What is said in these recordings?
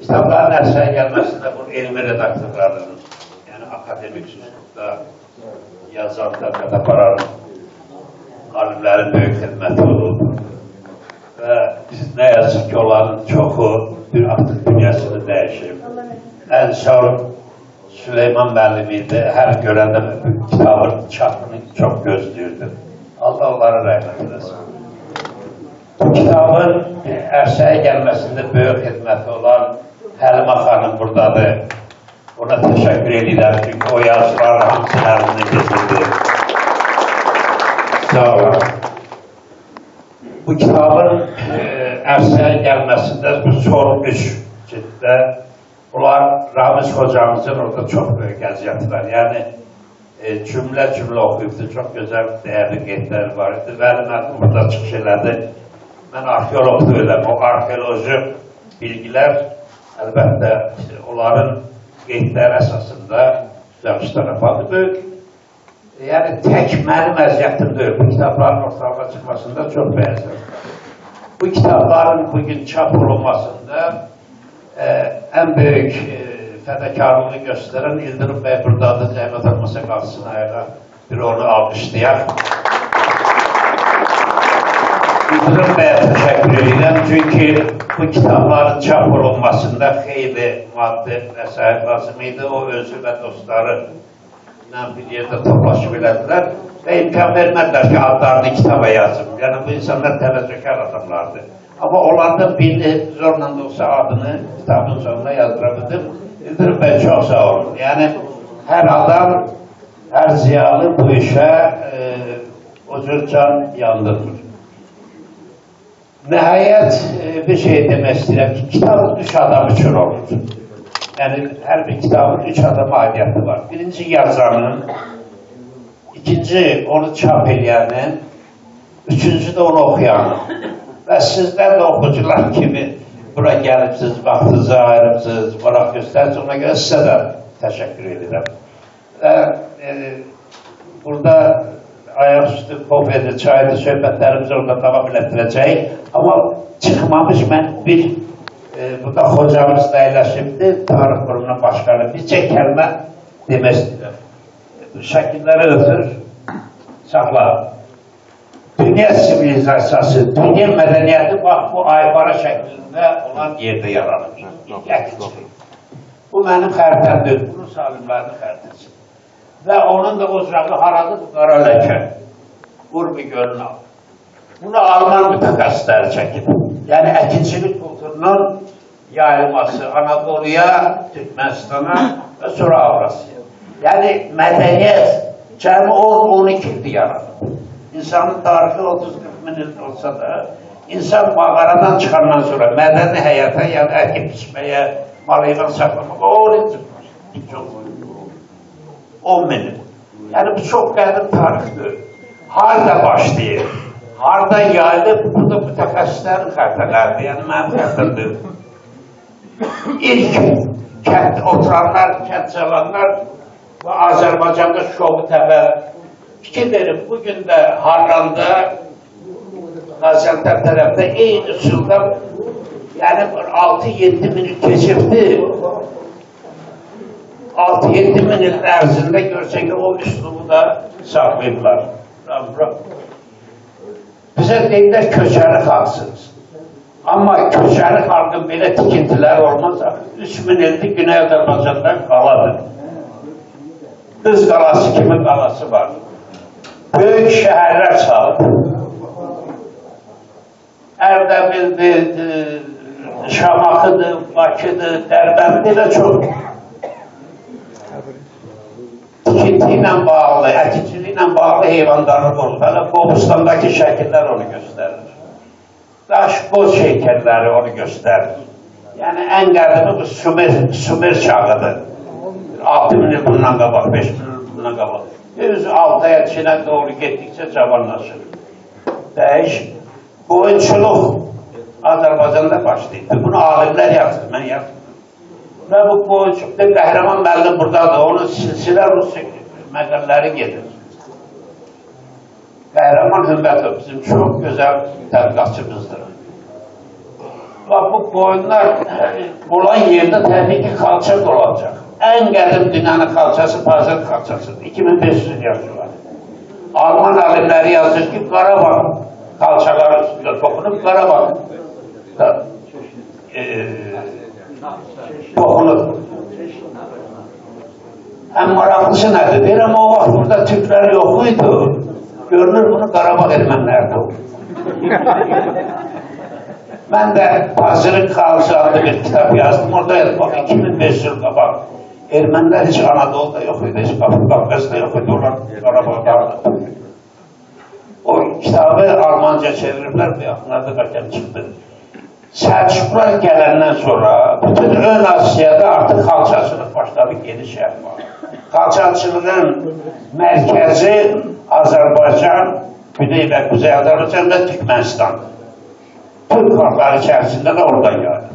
kitabların ərsəyə gəlməsində bu elmi redaktorların, yəni akademik üslubda yazan tələbət aparan alimlərin böyük xidməti olub. Və biz nə yazıq ki, onların çoxu bir artıq dünyasını dəyişib. Ən son Süleyman müəllim idi. Hər görəndə kitabın çapını çox gözləyirdim. Allah onlara rəhmət eləsin. Bu kitabın ərsəyə gəlməsində böyük xidməti olan Həlimə xanım buradadır. Ona təşəkkür edirəm çünki o yazılar hamısını əlimini getirdi. Sağ olun. Bu kitabın e, ərsəyə gəlməsində bu son üç cildə bunlar Ramiz hocamızın orada çox böyük əziyyəti var. Yəni e, cümlə cümlə oxuyubdu. Çox gözəl, dəyərli qeydlər var idi. Vəli müəllim burada çıxış elədi. Mən arxeoloq deyiləm. O arxeoloji bilgilər əlbəttə işte, onların qeydlər əsasında düzəlişlərə baxı böyük. Yəni tək mənim əziyyətim deyil. Bu kitabların ortalığa çıxmasında çox bəziyyət var. Bu kitabların bugün çap olunmasında e, ən böyük e, fədakarlığı göstərən İldirim bəy buradadır. Zəhmət olmasa qalsın ayağa. Bir onu alqışlayaq. İldirim bəyə təşəkkür edirəm. Çünki bu kitabların çap olunmasında xeyli maddi vəsait lazım idi. O özü və dostları ilə bir yerdə toplaşıb elədilər və imkan vermədilər ki, adlarını kitaba yazım. Yəni bu insanlar təvəzzökar adamlardır. Amma onlardan birini zorla da olsa adını kitabın sonuna yazdıra bildim. İldirim bəy çox sağ olun. Yəni hər adam, hər ziyalı bu işə e, o cür can yandırmır. Nəhayət e, bir şey demək istəyirəm ki, kitab üç adam üçün olur. Yəni hər bir kitabın üç adam aidiyyəti var. Birinci yazanın, ikinci onu çap eləyənin, üçüncü də onu oxuyanın. Və sizlər də oxucular kimi bura gəlibsiniz, vaxtınızı ayırıbsınız, maraq göstərsiniz, ona görə sizə də təşəkkür edirəm. Və e, burada ayaqüstü kofedir, çaydır, söhbətlərimiz orada davam elətdirəcəyik. Amma çıxmamış mən bir, e, burada hocamız da əyləşibdir, Tarix Qurumunun başqanı, bircə kəlmə demək istəyirəm. Şəkilləri ötür, saxla. Dünya sivilizasiyası, dünya mədəniyyəti bax bu aybara şəklində olan yerdə yaranır. Bu mənim xəritəmdir, bunu salimlərin xəritəsi. Və onun da ozrağı haradır? Qara ləkə. Qurbi gölünü al. Bunu Alman mütəxəssisləri çəkib. Yəni əkinçilik kulturunun yayılması Anadoluya, Türkmənistana və sonra Avrasiyaya. Yəni mədəniyyət cəmi 10-12 ildir yaranıb. İnsanın tarixi 30-40 min il olsa da, insan mağaradan çıxandan sonra mədəni həyata, yəni əkib biçməyə, mal heyvan saxlamağa, o il çox 10 min. Yəni bu çox qədim tarixdir. Harada başlayır? Harada yayılıb? Bu da mütəxəssislərin xəritələridir, yəni mənim xəritəmdir. İlk kənd oturanlar, kənd çalanlar və Azərbaycanda şovu təbə fikir verin, bugün də Harranda, Qaziantep tərəfdə eyni üsulda, yəni 6-7 min il keçibdi. 6-7 min il ərzində görsək ki, o üslubu da saxlayıblar. Bizə deyirlər köçəri xalqsınız. Amma köçəri xalqın belə tikintilər olmaz. 3000 ildir Güney Azərbaycanda qaladır. Qız qalası kimi qalası var böyük şəhərlər çalıb. Ərdəbildir, Şamaxıdır, Bakıdır, Dərbəndi və çox. Tikinti ilə bağlı, əkiçilik ilə bağlı heyvandarlıq. Hələ Qobustandakı şəkillər onu göstərir. Daş boz heykəlləri onu göstərir. Yəni ən qədimi bu Sumer, Sumer çağıdır. 6000 il bundan qabaq, 5000 il bundan qabaq. Düz altıya çinə doğru getdikcə cavanlaşır. Dəyiş, qoyunçuluq Azərbaycanda başlayıb. Bunu alimlər yazır, mən yazmıyorum. Və bu qoyunçuluqda qəhrəman müəllim buradadır, onun silsilə rus məqəlləri gedir. Qəhrəman Hümbətov bizim çox gözəl tədqiqatçımızdır. Bak bu boyunlar olan yerde təbii ki kalça olacak. En qədim dünyanın kalçası Pazar kalçasıdır. 2500 yaşı var. Alman alimləri yazır ki, Qarabağ kalçaları üstüne toxunub Qarabağ e, toxunub. Ən maraqlısı nədir? Deyirəm, o vaxt burada Türklər yox idi. Görünür bunu Qarabağ ermənləri doğru. Mən də Pazırın Xalsı adlı bir kitab yazdım. Orada yazdım, 2500 yıl qabaq. Ermənilər heç Anadolu'da yox idi, heç Qafqazda yox idi, onlar Qarabağda. O kitabı Almanca çeviriblər, yaxınlarda bəlkə çıxdı. Səlçuklar gələndən sonra bütün ön Asiyada artıq xalçaçılıq başladı geniş yapma. Xalçaçılığın mərkəzi Azərbaycan, Güney və Quzey Azərbaycan və Türkmənistandır. Türk xalqları içərisində də orada gəldi.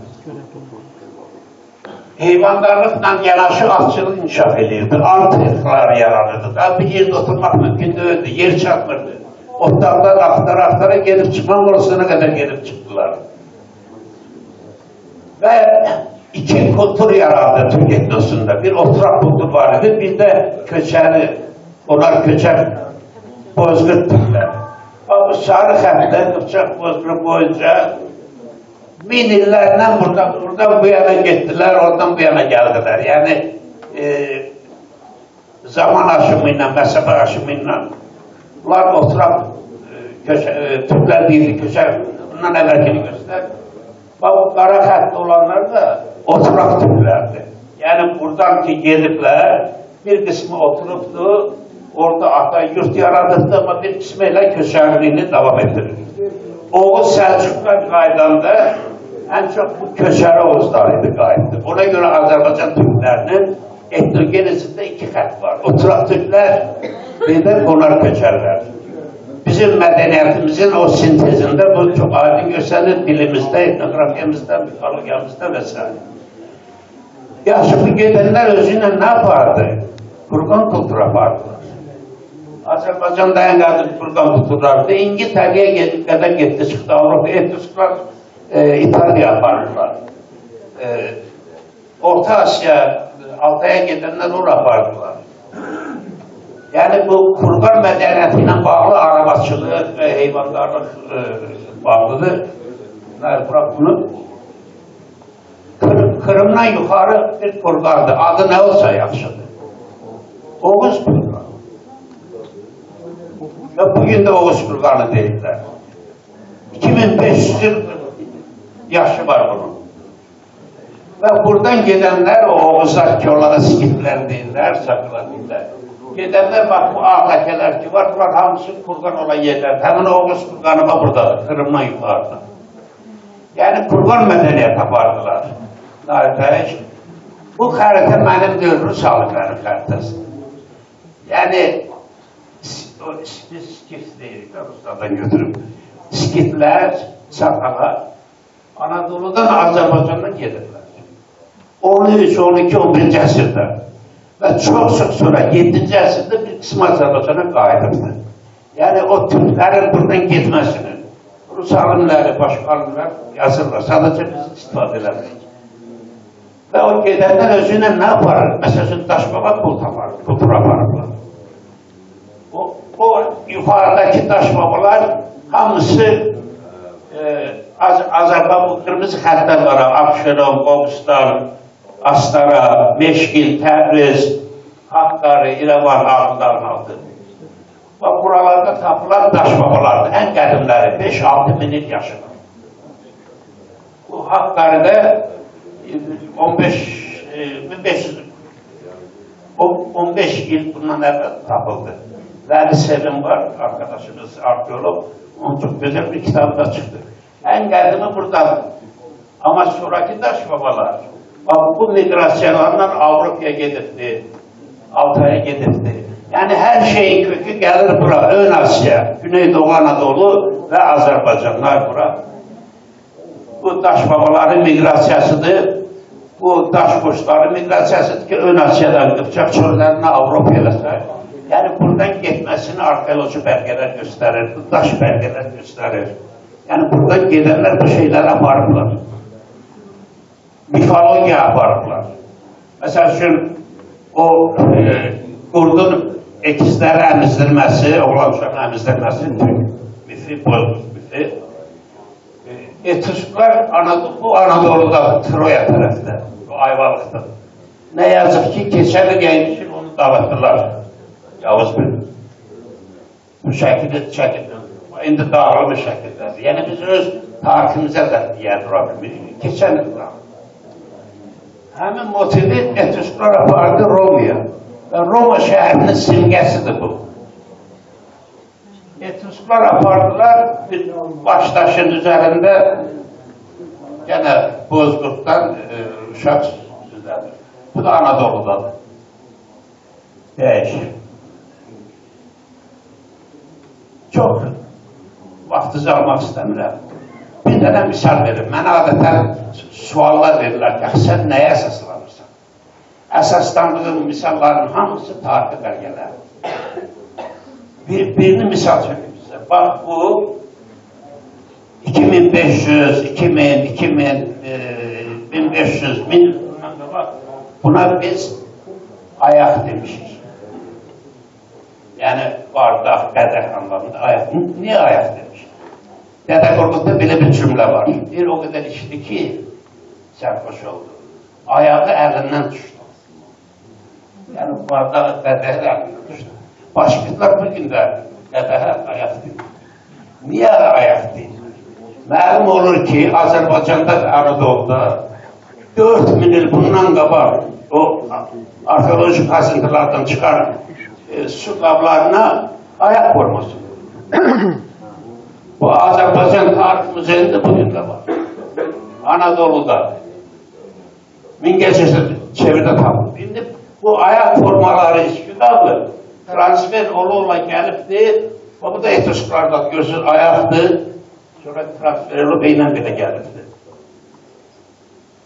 Heyvandarlıqla yanaşı atçılıq inkişaf edirdi. Artıqlar yaranırdı. Daha bir yerdə oturmaq mümkün deyildi. Yer çatmırdı. Otlardan aktara aktara gelip çıkmam orasına kadar gelip çıktılar. Ve iki kultur yarandı Türk etnosunda. Bir oturak kultur vardı, bir de köçeri, onlar köçer bozgurt Türkler. Bu sarı xəttdə Qıpçaq bozguru boyunca min illərlə buradan, buradan bu yana getdilər, oradan bu yana gəldilər. Yəni e, zaman aşımı ilə, məsəfə aşımı ilə Bunlar oturaq e, e, Türklər deyildi, köşər bundan əvvəlkini göstər. Bax, bu qara xəttdə olanlar da oturaq Türklərdir. Yəni, buradan ki, gediblər, bir qismi oturubdu, orada ata yurt yaradıbdı, amma bir qismi elə köşərliyini davam etdirir. Oğuz Səlcuqlar qaydanda ən çox bu köşəri Oğuzlar idi qayıtdı. Ona görə Azərbaycan Türklərinin etnogenesində iki xətt var. Oturaq Türklər, bir də qonar köçərlər. Bizim mədəniyyətimizin o sintezində bu çox aydın göstərir dilimizdə, etnografiyamızda, mikologiyamızda və s. Yaxşı, bu gedənlər özü ilə nə apardı? Kurban kulturu apardılar. Azərbaycanda ən qədim kurban kulturlardı. İngiltərəyə qədər getdi, çıxdı Avropa, etnislər e, İtaliya apardılar. E, Orta Asiya, Altaya gedənlər ora apardılar. Yəni bu qurban mədəniyyəti ilə bağlı heyvandarlıq e, bağlıdır. Bura bunu Kırım, Kırımdan yuxarı bir qurqardır. Adı nə olsa yaxşıdır. Oğuz qurqanı. Və bugün də Oğuz qurqanı deyirlər. 2500 yıl yaşı var bunun. Və buradan gedənlər o Oğuzlar ki, onlara skitlər deyirlər, sakılar deyirlər. Gedənlər bax bu ağ ləkələr ki var, bunlar hamısı qurqan olan yerlər. Həmin Oğuz qurqanı buradadır, Kırımdan yuxarıda. Yəni qurban mədəniyyət apardılar. Qardaş, bu xəritə mənim deyil, Rus alimlərin xəritəsidir. Yəni, biz skit deyirik də Ruslardan götürüb. Skitlər, çatalar Anadolu'dan Azərbaycandan gedirlər. 13, 12, 11-ci əsrdə və çox-çox sonra 7-ci əsrdə bir qism Azərbaycana qayıdıbdır. Yəni, o Türklərin buradan getməsini Rus alimləri, başqa alimlər yazırlar. Sadəcə biz istifadə eləmirik. Və o gedənlər özü ilə nə aparır? Məsələn, daşbaba pul tapar, kultur aparırlar. O, o yuxarıdakı daşbabalar hamısı e, Az Azərbaycan bu qırmızı xəttlər var. Abşeron, Qobustan, Astara, Meşgil, Təbriz, Haqqari, İrəvan, Ağdağın altı. Və buralarda tapılan daşbabalardır. Ən qədimləri 5-6 min il yaşanır. Bu Haqqari'də 15 1500 15 il bundan əvvəl tapıldı. Vəli Sevim var, arkadaşımız arkeolog. Onun çok güzel bir kitabı da çıktı. En qədimi buradadır. Ama sonraki daş babalar, bak bu migrasyalarla Avrupa'ya gedibdi, Altay'a gedibdi. Yani her şeyin kökü gelir bura, Ön Asya, Güneydoğu Anadolu ve Azerbaycanlar bura. Bu daş babaların migrasyasıdır. Bu daş kuşları migrasyasıdır ki Ön Asya'dan Kıpçak çöllerine Avrupa'ya vesaire. Yani buradan gitmesini arkeoloji belgeler gösterir, daş belgeler gösterir. Yani buradan gidenler bu şeyler yaparlar. Mifologiya aparıblar. Məsəl üçün, o e, qurdun ekizləri əmizdirməsi, oğlan uşağın əmizdirməsi mifi, boz mifi. E, Etruslar Anadolu, bu Anadolu'da, Troya tərəfdə, bu Ayvalıqda. Nə yazıq ki, keçən il gəlmişim, onu dağıtdılar. Yavuz bir. Bu şəkildə çəkildi. İndi dağılmış şəkildədir. Yəni biz öz tariximizə də deyən dura bilmirik. Keçən il dağıldı. Həmin motivi Etruslar apardı Romaya. Və Roma şəhərinin simgəsidir bu. Etruslar apardılar bir baş daşın üzərində yenə Bozqurtdan e, uşaq süzədir. Bu da Anadolu'dadır. Dəyişir. Çox vaxtınızı almaq istəmirəm. Bir dənə misal verim. Mənə adətən suallar verirlər ki, sən nəyə əsaslanırsan? Əsaslandığım misalların hamısı tarixi bəlgələr. Bir, birini misal çəkim sizə. Bax bu 2500, 2000, 2000, e, 1500, 1000 bundan qabaq buna biz ayaq demişik. Yəni bardaq, qədəh anlamında ayaq. Niyə ayaq demişik? Dədə Qorqudda belə bir cümlə var. Bir o qədər içdi ki, sərxoş oldu. Ayağı əlindən düşdü. Yəni bardağı qədəh əlindən düşdü. Başqıtlar bu gün də qədəhə ayaq deyil. Niyə ayaq deyil? Məlum olur ki, Azərbaycanda və Anadolu'da 4000 il bundan qabaq o arxeoloji qazıntılardan çıxan e, su qablarına ayaq forması. Bu Azərbaycan tarix muzeyində bugün də var. Anadolu'da. Mingəçeşdə çevirdə tapılıb. İndi bu ayaq formaları iskidablı transfer ola-ola gəlibdir. Bu da etruslardan görürsünüz ayaqdır. Sonra transfer olub eynən belə gəlibdir.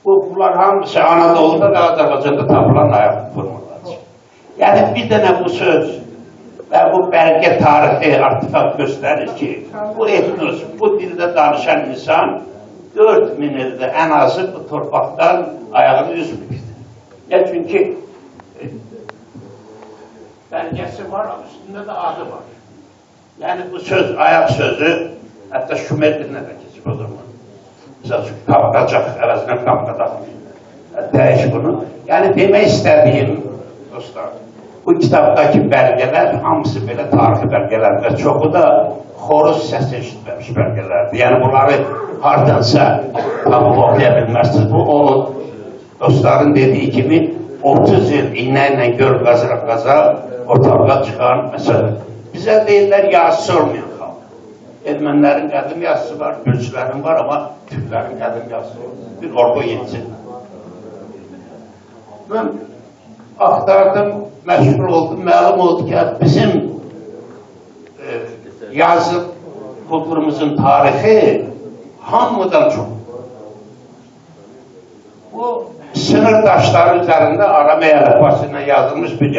Bu, bunlar hamısı Anadolu'da və Azərbaycanda tapılan ayaq formaları. Yəni bir dənə bu söz və bu bəlgə tarixi artifak göstərir ki, bu etnos, bu dildə danışan insan 4000 ildə ən azı bu torpaqdan ayağını üzmüşdür. Ya çünki e, bəlgəsi var, üstündə də adı var. Yəni bu söz, ayaq sözü hətta Şumer dilinə də keçib o zaman. Misal üçün, qapqacaq əvəzinə qapqadaq dəyiş bunu. Yəni demək istədiyim dostlar, bu kitabdakı bəlgələr hamısı belə tarixi bəlgələr və çoxu da xoruz səsi eşitməmiş bəlgələrdir. Yəni bunları hardansa tapıb oxuya bilməzsiniz. Bu o dostların dediyi kimi 30 il iğnə ilə gör qazara qaza ortalığa çıxan məsələ. Bizə deyirlər yazısı olmayan xalq. Ermənilərin qədim yazısı var, gürcülərin var, amma türklərin qədim yazısı var. Bir ordu yetsin. Mən axtardım, məşğul oldum, məlum oldu ki, bizim e, yazı kulturumuzun tarixi hamıdan çox. Bu sınır daşları üzərində Aramey əlifbası ilə yazılmış bir